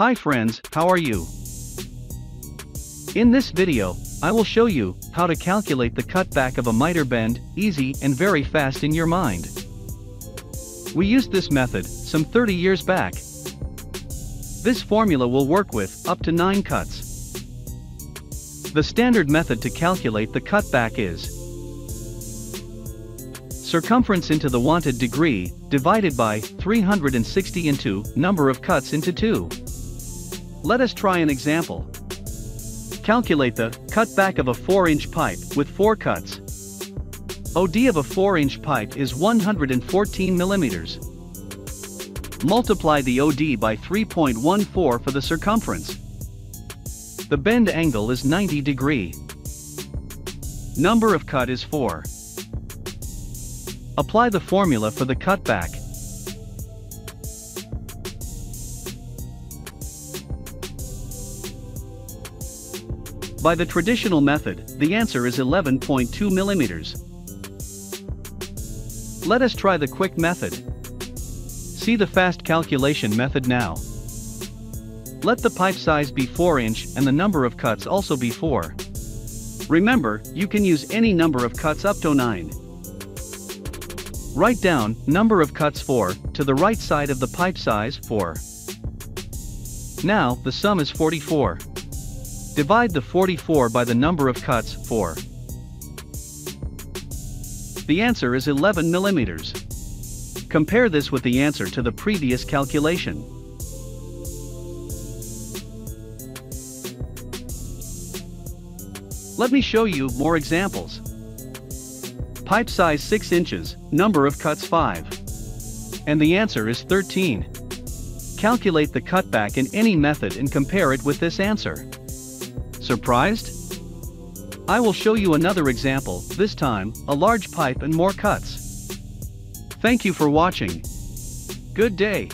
Hi friends, how are you? In this video, I will show you how to calculate the cutback of a miter bend, easy and very fast in your mind. We used this method some 30 years back. This formula will work with up to 9 cuts. The standard method to calculate the cutback is circumference into the wanted degree, divided by 360 into number of cuts into 2. Let us try an example. Calculate the cutback of a 4-inch pipe with 4 cuts. OD of a 4-inch pipe is 114 millimeters. Multiply the OD by 3.14 for the circumference. The bend angle is 90 degree. Number of cut is 4. Apply the formula for the cutback. By the traditional method, the answer is 11.2 millimeters. Let us try the quick method. See the fast calculation method now. Let the pipe size be 4 inch and the number of cuts also be 4. Remember, you can use any number of cuts up to 9. Write down, number of cuts 4, to the right side of the pipe size 4. Now, the sum is 44. Divide the 44 by the number of cuts 4. The answer is 11 millimeters. Compare this with the answer to the previous calculation. Let me show you more examples. Pipe size 6 inches, number of cuts 5. And the answer is 13. Calculate the cutback in any method and compare it with this answer. Surprised? I will show you another example, this time, a large pipe and more cuts. Thank you for watching. Good day.